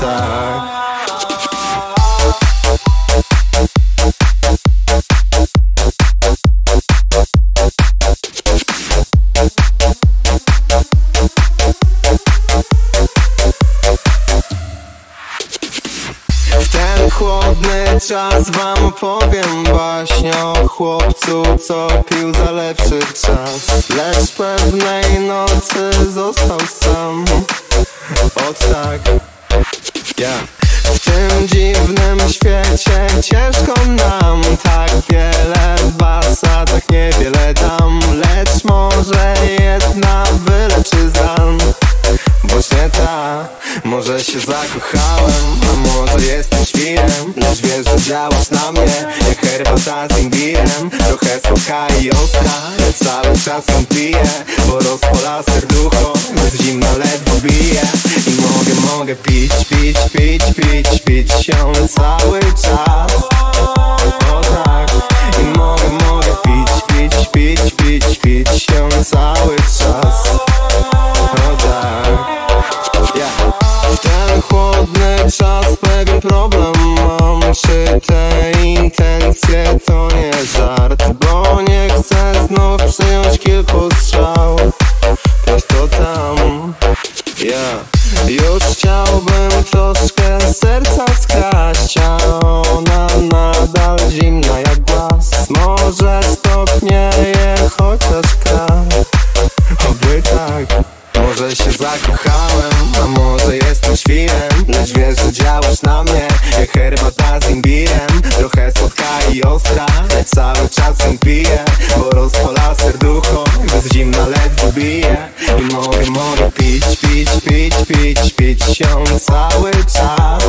tak. Chłodny czas wam opowiem baśnie o chłopcu, co pił za lepszy czas. Lecz pewnej nocy został sam. Od tak ja. W tym dziwnym świecie ciężko nam Tak wiele was, a tak niewiele dam. Lecz może jedna wyleczy Właśnie może się zakochałem A może jestem świrem. Lecz wiesz, że działasz na mnie Jak herbata z imbirem. Trochę słodka i ostra Lecz cały czas ją piję Bo rozpola serducho Bez zimna ledwo bije. I mogę, mogę pić, pić, pić, pić Pić się cały czas. O tak problem mam Czy te intencje to nie żart? Bo nie chcę znów przyjąć kilku strzał. Prosto tam. Yeah. Już chciałbym troszkę serca skraść A ona nadal zimna jak głaz. Może stopnieje chociaż kraj Lecz wiesz, że działasz na mnie Jak herbata z imbirem. Trochę słodka i ostra cały czas ją piję Bo rozpala serducho Bez zimna ledwo bije. I mogę, mogę pić, pić, pić, pić Pić się cały czas